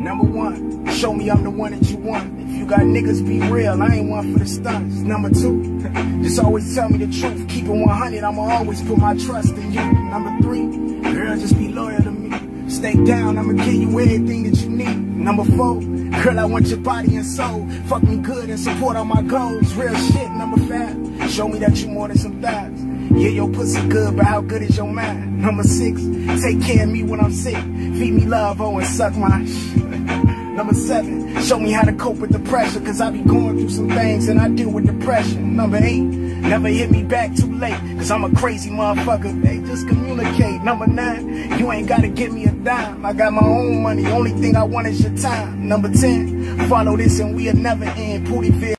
Number one, show me I'm the one that you want. If you got niggas, be real. I ain't one for the stunts. Number two, just always tell me the truth. Keep it 100, I'ma always put my trust in you. Number three, girl, just be loyal to me. Stay down, I'ma give you everything that you need. Number four, girl, I want your body and soul. Fuck me good and support all my goals. Real shit. Number five, show me that you more than some thighs. Yeah, your pussy good, but how good is your mind? Number six, take care of me when I'm sick. Feed me love, oh, and suck my Number seven, show me how to cope with the pressure, cause I be going through some things and I deal with depression. Number eight, never hit me back too late, cause I'm a crazy motherfucker. Hey, just communicate. Number nine, you ain't gotta give me a dime. I got my own money, only thing I want is your time. Number ten, follow this and we'll never end. Poodieville.